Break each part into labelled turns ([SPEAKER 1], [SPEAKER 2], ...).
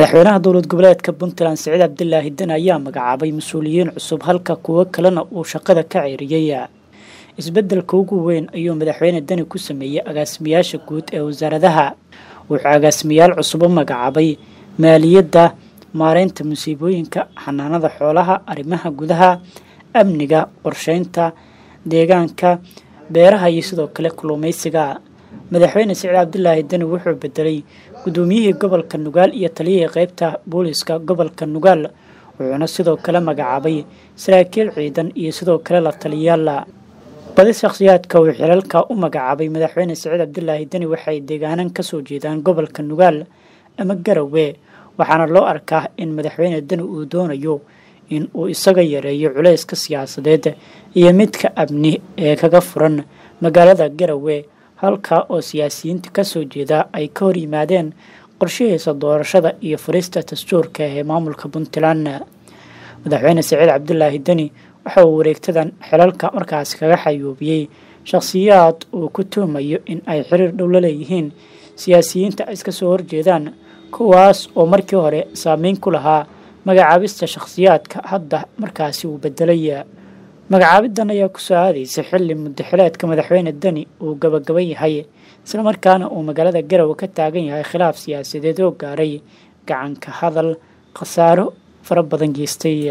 [SPEAKER 1] madaxweynaha dowlad goboleedka puntland siciid cabdilaahi dan ayaa magacaabay mas'uuliyiin cusub halka kuwo kalena uu shaqada ka ceeriyey isbeddelka ugu weyn ayuu madaxweyne dani ku sameeyey agaasimayaasha guud ee wasaaradaha. Wuxuu agaasimayaal cusub u magacaabay maaliyadda maareynta musiibooyinka xanaanada xoolaha arrimaha gudaha amniga qorsheynta deegaanka beeraha iyo sidoo kale kalluumeysiga madaxweyne siciid cabdilaahi dani wuxuu bedelay guddoomiyihii gobolka nugaal iyo taliyihii qeybta booliska gobolka nugaal wuxuuna sidoo kale magacaabay saraakiil ciidan iyo sidoo kale la taliyayaal badi shakhsiyaadka uu xilalka u magacaabay madaxweyne siciid cabdilaahi deni waxay deegaanan ka soo jeedaan gobolka nugaal ama garowe waxaana loo arkaa in madaxweyne deni uu doonayo in uu isaga yareeyo culayska siyaasadeed iyo midka amni ee kaga furan magaalada garowe halka oo siyaasiyiinta ka soo jeeda ay ka hor yimaadeen qorshihiisa doorashada iyo furista dastuurka ee maamulka puntland. Madaxweyne siciid cabdilaahi deni waxa uu wareegtadan xilalka markaasi kaga xayuubiyey shakhsiyaad uu ku tuumayo in ay xiriir dhow la leeyihiin. Siyaasiyiinta ay iska soo horjeedaan kuwaas oo markii hore saameyn ku lahaa magacaabista shakhsiyaadka hadda markaasi uu bedelay magacaabidan ayaa ku soo aadaysa xilli mudaxileedka madaxweyne deni uu gabagaban yahay islamarkaana uu magaalada garowe ka taagan yahay khilaaf siyaasadeed oo gaaray gacanka hadal khasaaro fara badan geystay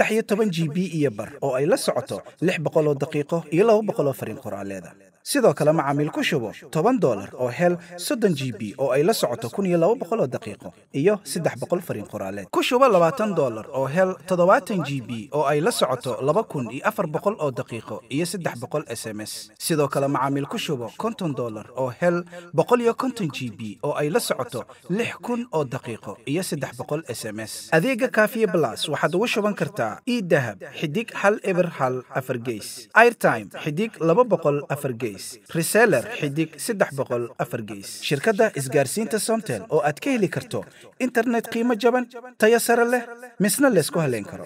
[SPEAKER 2] saddex iyo toban g b iyo bar oo ay la socoto lix boqol oo daqiiqo iyo laba boqol oo fariin qoraaleeda sidoo kale macaamiil ku shubo toban dolar oo hel soddon g b oo ay la socoto kun iyo laba boqol oo daqiiqo iyo saddex boqol fariin qoraaleed ku shubo labaatan dolar oo hel toddobaatan g b oo ay la socoto laba kun iyo afar boqol oo daqiiqo iyo saddex boqol s m s. Sidoo kale macaamiil ku shubo konton dolar oo hel boqol iyo konton g b oo ay la socoto lix kun oo daqiiqo iyo saddex boqol s m s. Adeega kaafiye blas waxaad ugu shuban kartaa idahab xidig hal eber hal afar geys. Airtime xidig laba boqol afar geys. Reseller xidig saddex boqol afar geys. Shirkadda isgaarsiinta somtel oo aad ka heli karto internet qiimo jaban tayo sare leh misna laysku haleyn karo